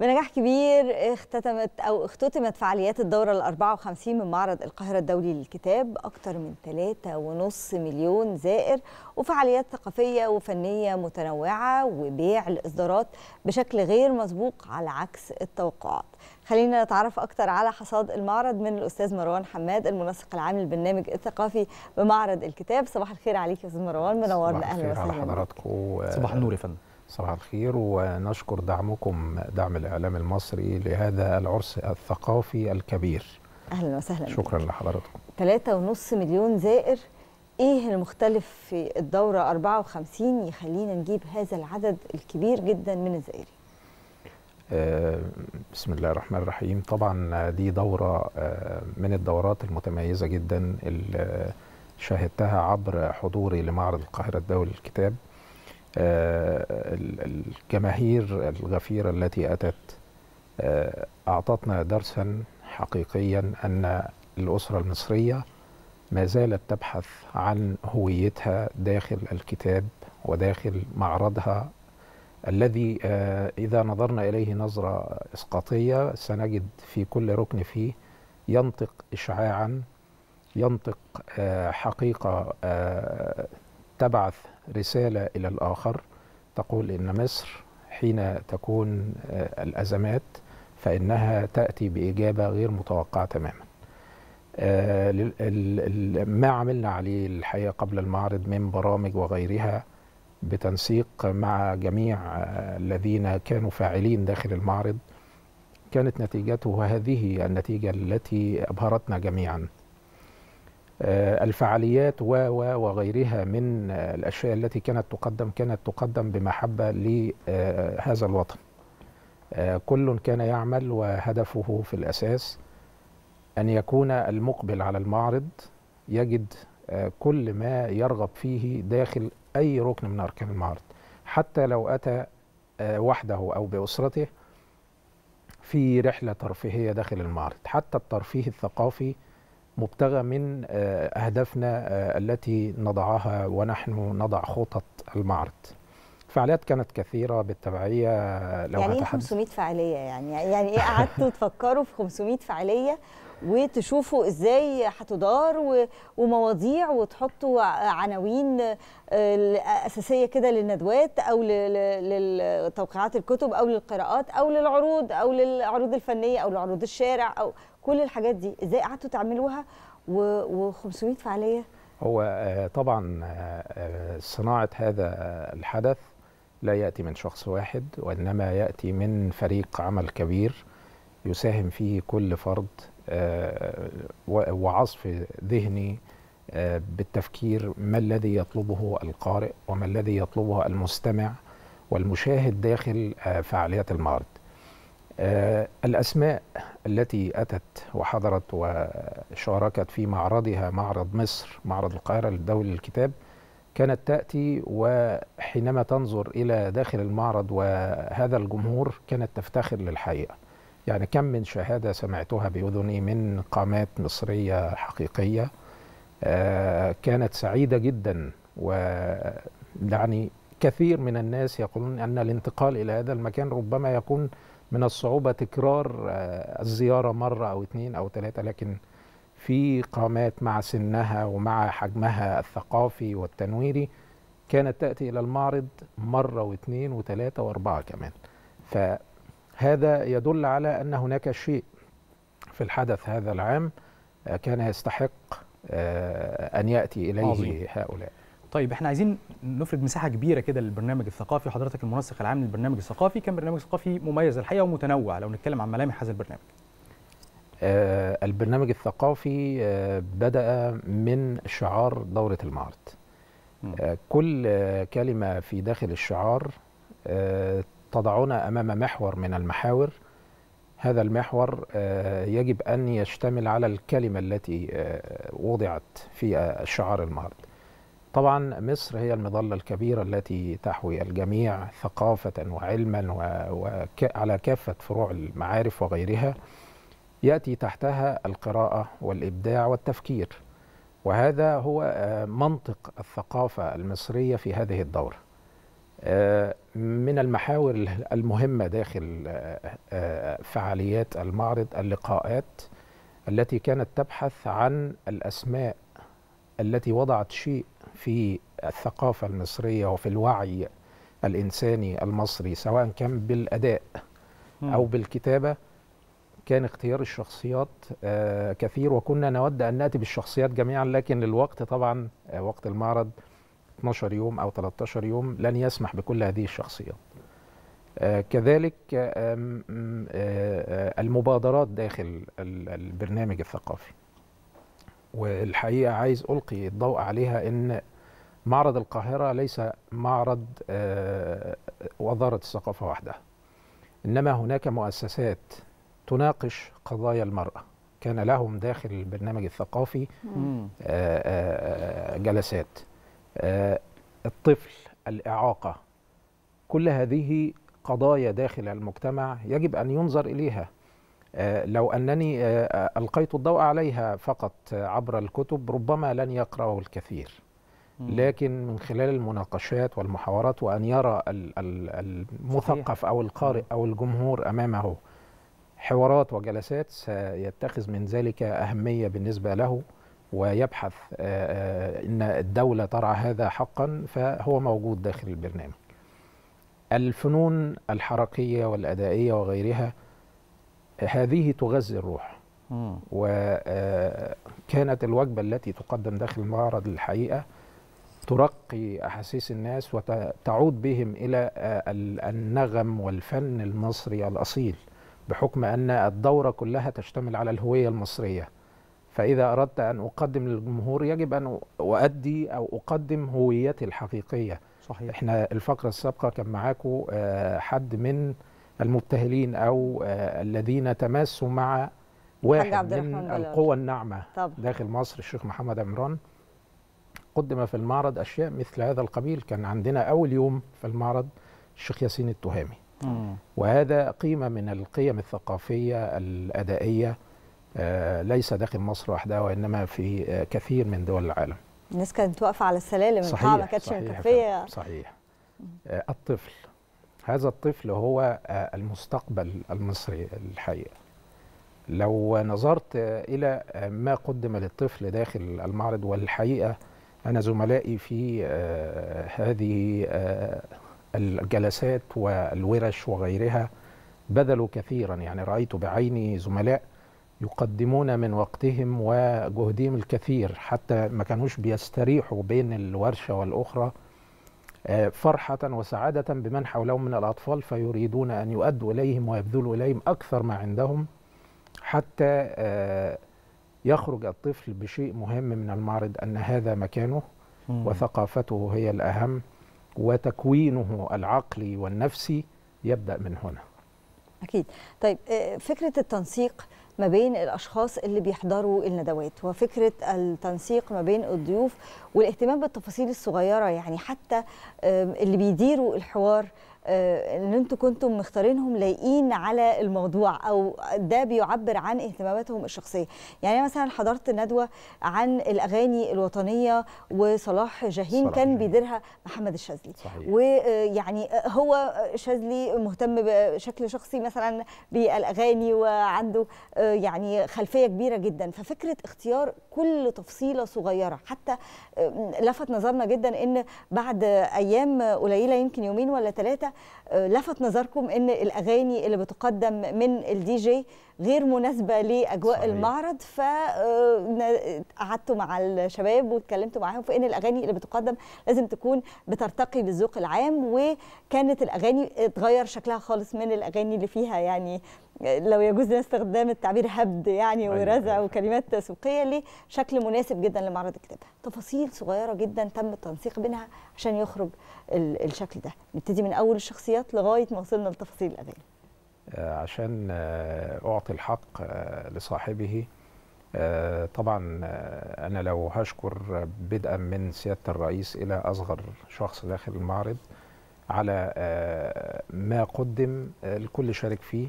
بنجاح كبير اختتمت أو اختتمت فعاليات الدورة ال 54 من معرض القاهرة الدولي للكتاب أكثر من 3.5 مليون زائر وفعاليات ثقافية وفنية متنوعة وبيع الإصدارات بشكل غير مسبوق على عكس التوقعات. خلينا نتعرف أكثر على حصاد المعرض من الأستاذ مروان حماد المنسق العام للبرنامج الثقافي بمعرض الكتاب. صباح الخير عليك يا أستاذ مروان منورنا أهلا وسهلا على حضراتكم. صباح النور يا فندم. صباح الخير ونشكر دعمكم دعم الإعلام المصري لهذا العرس الثقافي الكبير. أهلا وسهلا شكرا بك. لحضراتكم. ثلاثة ونص مليون زائر. إيه المختلف في الدورة؟ 54 يخلينا نجيب هذا العدد الكبير جدا من الزائرين. آه بسم الله الرحمن الرحيم. طبعا دي دورة آه من الدورات المتميزة جدا اللي شاهدتها عبر حضوري لمعرض القاهرة الدولي للكتاب. الجماهير الغفيرة التي أتت أعطتنا درسا حقيقيا أن الأسرة المصرية ما زالت تبحث عن هويتها داخل الكتاب وداخل معرضها الذي إذا نظرنا إليه نظرة إسقاطية سنجد في كل ركن فيه ينطق إشعاعا ينطق حقيقة تبعث رسالة إلى الآخر تقول إن مصر حين تكون الأزمات فإنها تأتي بإجابة غير متوقعة تماما. ما عملنا عليه الحقيقة قبل المعرض من برامج وغيرها بتنسيق مع جميع الذين كانوا فاعلين داخل المعرض كانت نتيجته هذه النتيجة التي أبهرتنا جميعا. الفعاليات و وغيرها من الأشياء التي كانت تقدم كانت تقدم بمحبة لهذا الوطن. كل كان يعمل وهدفه في الأساس أن يكون المقبل على المعرض يجد كل ما يرغب فيه داخل أي ركن من أركان المعرض حتى لو أتى وحده أو بأسرته في رحلة ترفيهية داخل المعرض، حتى الترفيه الثقافي مبتغى من أهدافنا التي نضعها ونحن نضع خطط المعرض. فعاليات كانت كثيرة بالتبعية لو يعني إيه 500 فعالية يعني؟ يعني إيه قعدتوا تفكروا في 500 فعالية وتشوفوا إزاي هتدار ومواضيع وتحطوا عناوين اساسيه كده للندوات أو لتوقيعات الكتب أو للقراءات أو للعروض أو للعروض الفنية أو لعروض الشارع أو كل الحاجات دي إزاي قعدتوا تعملوها و500 فعالية؟ هو طبعا صناعة هذا الحدث لا يأتي من شخص واحد وإنما يأتي من فريق عمل كبير يساهم فيه كل فرد وعصف ذهني بالتفكير ما الذي يطلبه القارئ وما الذي يطلبه المستمع والمشاهد داخل فعاليات المعرض. الأسماء التي أتت وحضرت وشاركت في معرضها معرض مصر معرض القاهرة للدولي للكتاب كانت تأتي وحينما تنظر إلى داخل المعرض وهذا الجمهور كانت تفتخر للحقيقة. يعني كم من شهادة سمعتها بأذني من قامات مصرية حقيقية. كانت سعيدة جدا ويعني كثير من الناس يقولون أن الانتقال إلى هذا المكان ربما يكون من الصعوبة تكرار الزيارة مرة أو اثنين أو ثلاثة لكن في قامات مع سنها ومع حجمها الثقافي والتنويري كانت تأتي إلى المعرض مرة واثنين وثلاثة وأربعة كمان فهذا يدل على أن هناك شيء في الحدث هذا العام كان يستحق أن يأتي إليه عظيم. هؤلاء طيب إحنا عايزين نفرد مساحة كبيرة كده للبرنامج الثقافي وحضرتك المنسق العام للبرنامج الثقافي كان برنامج ثقافي مميز الحقيقة ومتنوع لو نتكلم عن ملامح هذا البرنامج. آه البرنامج الثقافي آه بدأ من شعار دورة المعرض آه كل آه كلمة في داخل الشعار آه تضعنا أمام محور من المحاور. هذا المحور آه يجب أن يشتمل على الكلمة التي آه وضعت في شعار المعرض طبعا مصر هي المظلة الكبيرة التي تحوي الجميع ثقافة وعلما وعلى كافة فروع المعارف وغيرها يأتي تحتها القراءة والإبداع والتفكير. وهذا هو منطق الثقافة المصرية في هذه الدورة. من المحاور المهمة داخل فعاليات المعرض اللقاءات التي كانت تبحث عن الأسماء التي وضعت شيء في الثقافة المصرية وفي الوعي الإنساني المصري سواء كان بالأداء أو بالكتابة كان اختيار الشخصيات كثير وكنا نود أن نأتي بالشخصيات جميعا لكن الوقت طبعا وقت المعرض 12 يوم أو 13 يوم لن يسمح بكل هذه الشخصيات. كذلك المبادرات داخل البرنامج الثقافي. والحقيقة عايز ألقي الضوء عليها أن معرض القاهرة ليس معرض وزارة الثقافة وحدها. إنما هناك مؤسسات تناقش قضايا المرأة. كان لهم داخل البرنامج الثقافي جلسات. الطفل الإعاقة كل هذه قضايا داخل المجتمع يجب أن ينظر إليها. لو أنني ألقيت الضوء عليها فقط عبر الكتب ربما لن يقرأه الكثير. لكن من خلال المناقشات والمحاورات وأن يرى المثقف أو القارئ أو الجمهور أمامه. حوارات وجلسات سيتخذ من ذلك أهمية بالنسبة له ويبحث إن الدولة ترعى هذا حقا فهو موجود داخل البرنامج. الفنون الحركية والأدائية وغيرها هذه تغذي الروح. وكانت الوجبة التي تقدم داخل المعرض الحقيقة ترقي أحاسيس الناس وتعود بهم إلى النغم والفن المصري الأصيل بحكم أن الدورة كلها تشتمل على الهوية المصرية. فإذا أردت أن أقدم للجمهور يجب أن أؤدي أو أقدم هويتي الحقيقية صحيح. إحنا الفقرة السابقة كان معاكم حد من المبتهلين أو الذين تماسوا مع واحد من القوى الناعمة طب. داخل مصر الشيخ محمد عمران قدم في المعرض أشياء مثل هذا القبيل كان عندنا أول يوم في المعرض الشيخ ياسين التهامي مم. وهذا قيمة من القيم الثقافية الأدائية آه ليس داخل مصر وحدها وإنما في آه كثير من دول العالم. الناس كانت واقفة على السلالم صحيح ما كانتش مكفية صحيح آه الطفل هذا الطفل هو المستقبل المصري الحقيقة. لو نظرت إلى ما قدم للطفل داخل المعرض والحقيقة أنا زملائي في هذه الجلسات والورش وغيرها بذلوا كثيرا يعني رأيت بعيني زملاء يقدمون من وقتهم وجهدهم الكثير حتى ما كانوش بيستريحوا بين الورشة والأخرى فرحة وسعادة بمن حولهم من الأطفال فيريدون أن يؤدوا إليهم ويبذلوا إليهم أكثر ما عندهم حتى يخرج الطفل بشيء مهم من المعرض أن هذا مكانه وثقافته هي الأهم وتكوينه العقلي والنفسي يبدأ من هنا. أكيد. طيب فكرة التنسيق ما بين الأشخاص اللي بيحضروا الندوات وفكرة التنسيق ما بين الضيوف والاهتمام بالتفاصيل الصغيرة يعني حتى اللي بيديروا الحوار إن أنتوا كنتم مختارينهم لايقين على الموضوع أو ده بيعبر عن اهتماماتهم الشخصية يعني مثلا حضرت ندوة عن الأغاني الوطنية وصلاح جاهين كان جاهين. بيديرها محمد الشاذلي. ويعني هو شاذلي مهتم بشكل شخصي مثلا بالأغاني وعنده يعني خلفية كبيرة جدا ففكرة اختيار كل تفصيلة صغيرة حتى لفت نظرنا جدا إن بعد أيام قليلة يمكن يومين ولا ثلاثة لفت نظركم إن الأغاني اللي بتقدم من الدي جي غير مناسبة لأجواء صحيح. المعرض فقعدتوا مع الشباب واتكلمتوا معاهم في إن الأغاني اللي بتقدم لازم تكون بترتقي بالذوق العام وكانت الأغاني اتغير شكلها خالص من الأغاني اللي فيها يعني لو يجوز لنا استخدام التعبير هبد يعني أيوة، ورزع أيوة. وكلمات تسويقيه لشكل مناسب جدا لمعرض الكتاب تفاصيل صغيرة جدا تم التنسيق بينها عشان يخرج ال- الشكل ده. نبتدي من أول الشخصيات لغاية ما وصلنا لتفاصيل الاغاني آه، عشان آه، أعطي الحق آه، لصاحبه. طبعا أنا لو هشكر بدءا من سيادة الرئيس إلى أصغر شخص داخل المعرض على ما قدم الكل شارك فيه.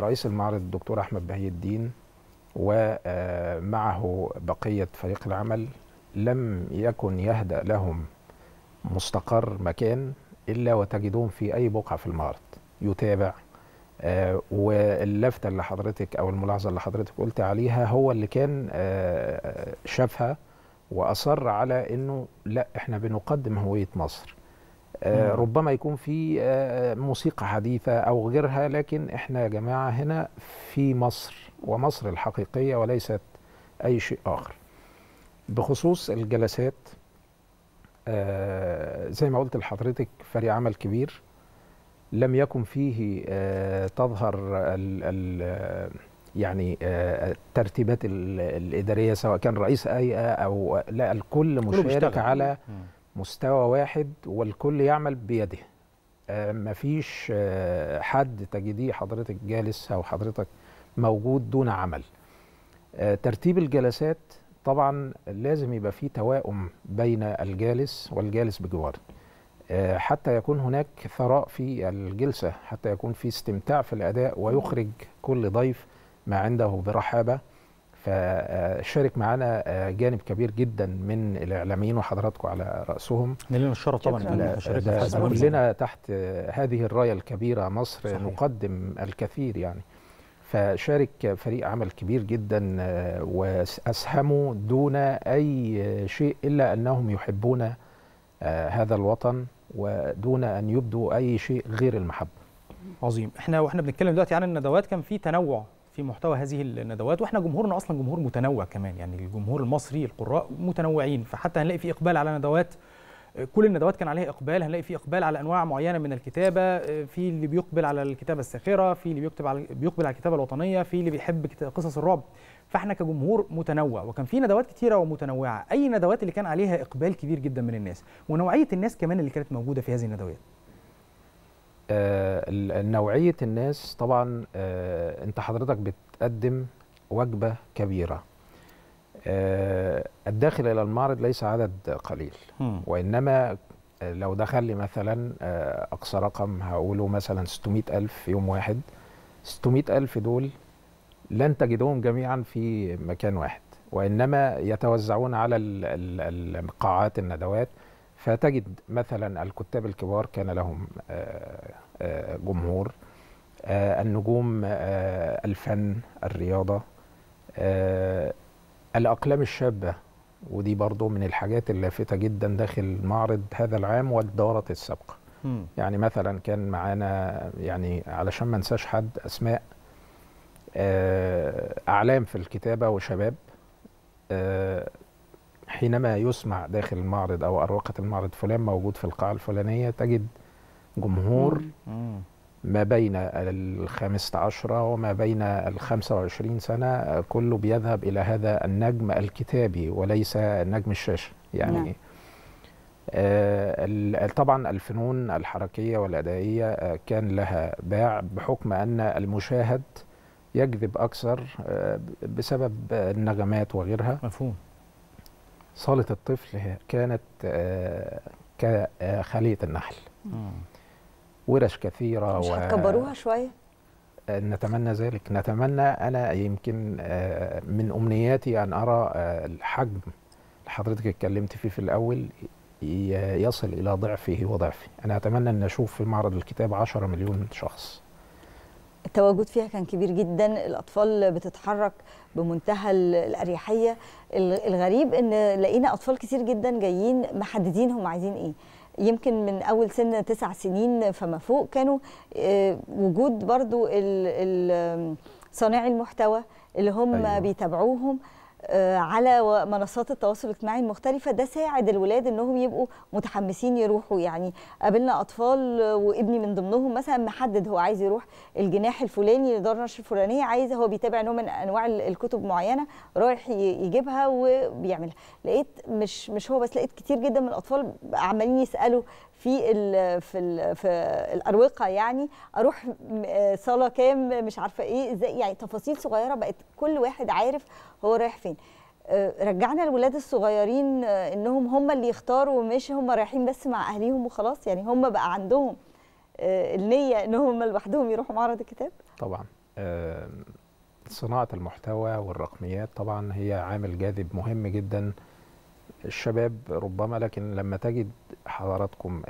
رئيس المعرض الدكتور أحمد بهي الدين ومعه بقية فريق العمل لم يكن يهدأ لهم مستقر مكان إلا وتجدهم في أي بقعة في المعرض يتابع. آه واللفتة اللي حضرتك أو الملاحظة اللي حضرتك قلت عليها هو اللي كان آه شافها وأصر على إنه لا إحنا بنقدم هوية مصر. آه. ربما يكون في آه موسيقى حديثة أو غيرها لكن إحنا يا جماعة هنا في مصر ومصر الحقيقية وليست أي شيء آخر بخصوص الجلسات آه زي ما قلت لحضرتك فريق عمل كبير لم يكن فيه تظهر ال ال يعني الترتيبات ال- الإدارية سواء كان رئيس هيئة أو لا الكل مشارك. على. مستوى واحد والكل يعمل بيده. آه مفيش آه حد تجديه حضرتك جالس أو حضرتك موجود دون عمل. آه ترتيب الجلسات طبعا لازم يبقى فيه توائم بين الجالس والجالس بجواره حتى يكون هناك ثراء في الجلسة حتى يكون في استمتاع في الأداء ويخرج كل ضيف ما عنده برحابة. فشارك معنا آه، جانب كبير جدا من الإعلاميين وحضراتكم على رأسهم. إحنا لنا الشرف طبعا. كلنا تحت آه، هذه الراية الكبيرة مصر صحيح. نقدم الكثير يعني. فشارك فريق عمل كبير جدا آه، وأسهموا دون أي شيء إلا أنهم يحبون آه، هذا الوطن ودون أن يبدوا أي شيء غير المحبة. عظيم. إحنا وإحنا بنتكلم دلوقتي عن الندوات كان في تنوع في محتوى هذه الندوات وإحنا جمهورنا أصلا جمهور متنوع كمان يعني الجمهور المصري القراء متنوعين فحتى هنلاقي في إقبال على ندوات كل الندوات كان عليها إقبال هنلاقي في إقبال على أنواع معينة من الكتابة في اللي بيقبل على الكتابة الساخرة في اللي بيكتب على بيقبل على الكتابة الوطنية في اللي بيحب قصص الرعب. فإحنا كجمهور متنوع وكان في ندوات كتيرة ومتنوعة. أي ندوات اللي كان عليها إقبال كبير جدا من الناس ونوعية الناس كمان اللي كانت موجودة في هذه الندوات. آه، نوعية الناس طبعا آه، انت حضرتك بتقدم وجبة كبيرة. آه، الداخل إلى المعرض ليس عدد قليل. وإنما آه، لو دخل لي مثلا أقصى رقم هقوله مثلا 600 ألف في يوم واحد 600 ألف دول لن تجدهم جميعا في مكان واحد. وإنما يتوزعون على ال- ال- القاعات الندوات. فتجد مثلا الكتاب الكبار كان لهم آه، آه، جمهور آه، النجوم الفن الرياضة الأقلام الشابة ودي برضو من الحاجات اللافتة جدا داخل المعرض هذا العام والدورات السابقة. يعني مثلا كان معانا يعني علشان ما ننساش حد أسماء أعلام في الكتابة وشباب حينما يسمع داخل المعرض أو أروقة المعرض فلان موجود في القاعة الفلانية تجد جمهور. ما بين الخامسة عشرة وما بين الخمسة وعشرين سنة كله بيذهب إلى هذا النجم الكتابي وليس نجم الشاشة يعني نعم. آه طبعا الفنون الحركية والأدائية آه كان لها باع بحكم أن المشاهد يجذب أكثر آه بسبب النغمات وغيرها مفهوم صالة الطفل كانت آه كخلية النحل. ورش كثيرة مش و- هتكبروها شوية؟ نتمنى ذلك. نتمنى أنا يمكن آه، من أمنياتي أن أرى آه، الحجم اللي حضرتك اتكلمت فيه في الأول ي- يصل إلى ضعفه وضعفه أنا أتمنى أن أشوف في معرض الكتاب 10 مليون شخص. التواجد فيها كان كبير جدا. الأطفال بتتحرك بمنتهى ال- الأريحية. ال- الغريب إن لقينا أطفال كتير جدا جايين محددين هم عايزين إيه. يمكن من أول سن تسع سنين فما فوق كانوا آه، وجود برضو صانعي المحتوى اللي هم أيوة. بيتابعوهم. على و- منصات التواصل الاجتماعي المختلفة. ده ساعد الولاد إنهم يبقوا متحمسين يروحوا. يعني قابلنا أطفال آه، وابني من ضمنهم مثلا محدد هو عايز يروح الجناح الفلاني لدار نشر الفلانيه عايز هو بيتابع نوع من أنواع ال- الكتب معينة رايح يجيبها وبيعملها. لقيت مش مش هو بس لقيت كتير جدا من الأطفال عمالين يسألوا في ال في ال في الأروقة يعني أروح آه، صالة كام مش عارفة إيه إزاي؟ يعني تفاصيل صغيرة بقت كل واحد عارف هو رايح فين. آه، رجعنا الولاد الصغيرين آه، إنهم هم اللي يختاروا مش هم رايحين بس مع أهليهم وخلاص يعني هم بقى عندهم النية انهم هم لوحدهم يروحوا معرض الكتاب. طبعا. صناعة المحتوى والرقميات طبعا هي عامل جاذب مهم جدا الشباب ربما لكن لما تجد حضراتكم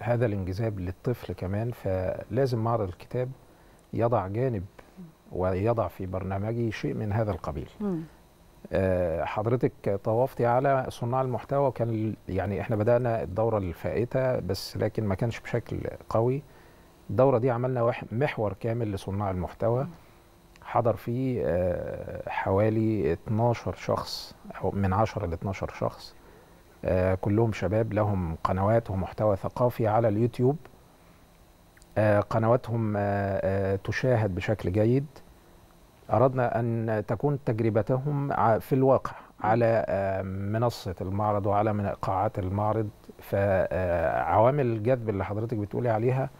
هذا الانجذاب للطفل كمان فلازم معرض الكتاب يضع جانب ويضع في برنامجه شيء من هذا القبيل. آه، حضرتك طوفتي على صناع المحتوى وكان يعني إحنا بدأنا الدورة الفائتة بس لكن ما كانش بشكل قوي. الدورة دي عملنا محور كامل لصناع المحتوى. حضر فيه آه، حوالي 12 شخص. من 10 ل 12 شخص. آه، كلهم شباب لهم قنوات ومحتوى ثقافي على اليوتيوب. آه، قنواتهم آه، تشاهد بشكل جيد. أردنا أن تكون تجربتهم في الواقع على منصة المعرض وعلى من قاعات المعرض. فعوامل الجذب اللي حضرتك بتقولي عليها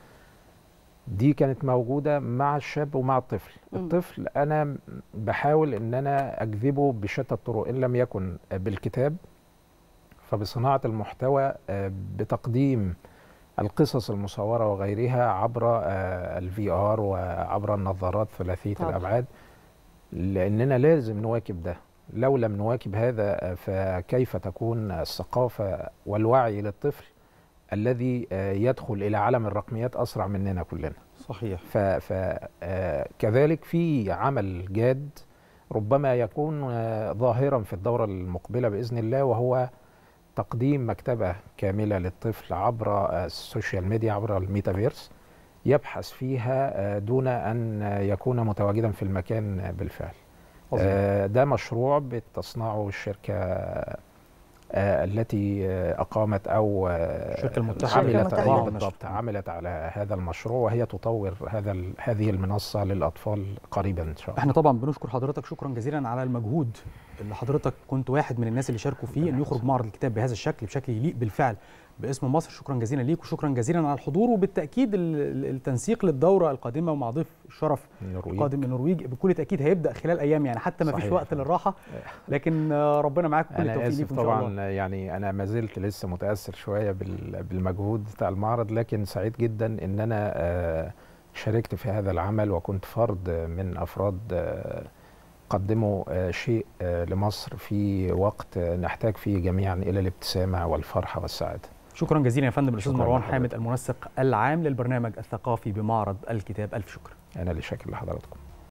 دي كانت موجودة مع الشاب ومع الطفل. الطفل أنا بحاول أن أنا أجذبه بشتى الطرق إن لم يكن بالكتاب فبصناعة المحتوى آه، بتقديم القصص المصورة وغيرها عبر الفي آر وعبر النظارات ثلاثية طبعا. الأبعاد لأننا لازم نواكب ده لو لم نواكب هذا آه، فكيف تكون الثقافة والوعي للطفل الذي آه، يدخل إلى عالم الرقميات أسرع مننا كلنا. صحيح. فكذلك في عمل جاد ربما يكون آه، ظاهرا في الدورة المقبلة بإذن الله وهو تقديم مكتبة كاملة للطفل عبر آه، ال social media عبر الميتافيرس يبحث فيها آه، دون أن يكون متواجدا في المكان آه، بالفعل. آه، ده مشروع بتصنعه الشركة آه، التي آه، أقامت أو آه، الشركة المتحدة. عملت. بالضبط عملت على هذا المشروع وهي تطور هذا هذه المنصة للأطفال قريبا إن شاء الله. إحنا طبعا بنشكر حضرتك شكرا جزيلا على المجهود اللي حضرتك كنت واحد من الناس اللي شاركوا فيه إن يخرج معرض الكتاب بهذا الشكل بشكل يليق بالفعل باسم مصر شكرا جزيلا ليك وشكرا جزيلا على الحضور وبالتأكيد ال- ال- التنسيق للدورة القادمة ومع ضيف الشرف النرويج. القادم من النرويج بكل تأكيد هيبدأ خلال أيام يعني حتى ما فيش صحيح. وقت للراحة لكن ربنا معاك كل التوفيق إن شاء الله طبعا يعني أنا ما زلت لسه متأثر شوية بال- بالمجهود بتاع المعرض لكن سعيد جدا إن أنا آه، شاركت في هذا العمل وكنت فرد من أفراد آه، قدموا آه، شيء لمصر في وقت نحتاج فيه جميعا إلى الابتسامة والفرحة والسعادة شكرا جزيلا يا فندم الأستاذ مروان. حامد المنسق العام للبرنامج الثقافي بمعرض الكتاب ألف شكر أنا اللي شاكر لحضراتكم